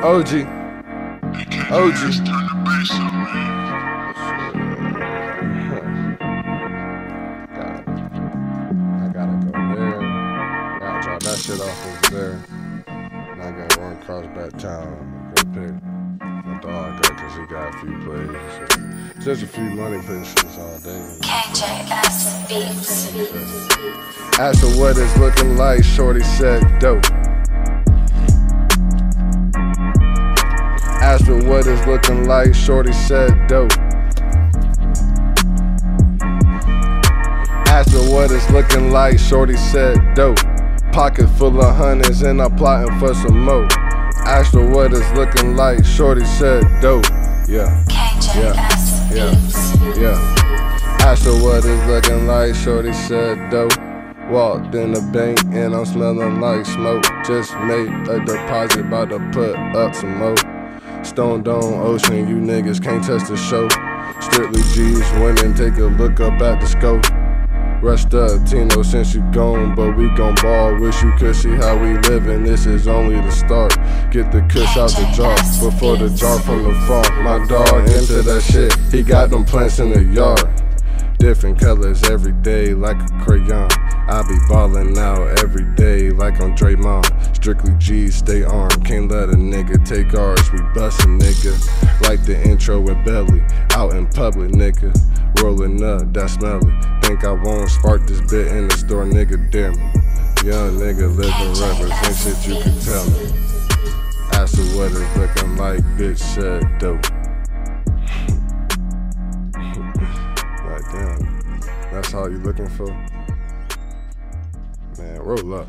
OG. OG. Turn the bass up, man. I gotta go there. Gotta drop that shit off over there. And I gotta run across back town. Go pick my dog up because he got a few plays. Just a few money pictures all day. KJS Beats. Asked her what it's looking like, Shorty said dope. Looking like, Shorty said dope. Asked her what it's looking like, Shorty said dope. Pocket full of hundreds and I'm plotting for some more. Asked her what it's looking like, Shorty said dope. Yeah, yeah, Beats. yeah. Asked her what it's looking like, Shorty said dope. Walked in the bank and I'm smelling like smoke. Just made a deposit, about to put up some more. Stone Dome Ocean, you niggas can't touch the show. Strictly G's winning, take a look up at the scope. Rest up, Tino, since you gone, but we gon' ball. Wish you could see how we livin'. This is only the start. Get the kush out the jar before the jar from the farm. My dog into that shit. He got them plants in the yard. Different colors every day, like a crayon. I be ballin' out every day, like on Draymond. Strictly G's, stay armed. Can't let a nigga take ours. We bustin' nigga, like the intro with Belly. Out in public, nigga. Rollin' up, that smelly. Think I won't spark this bit in the store, nigga, dare me. Young nigga living represent shit you can tell me. Asked her what it's looking like, bitch said dope. like damn, that's all you looking for? Man, roll up.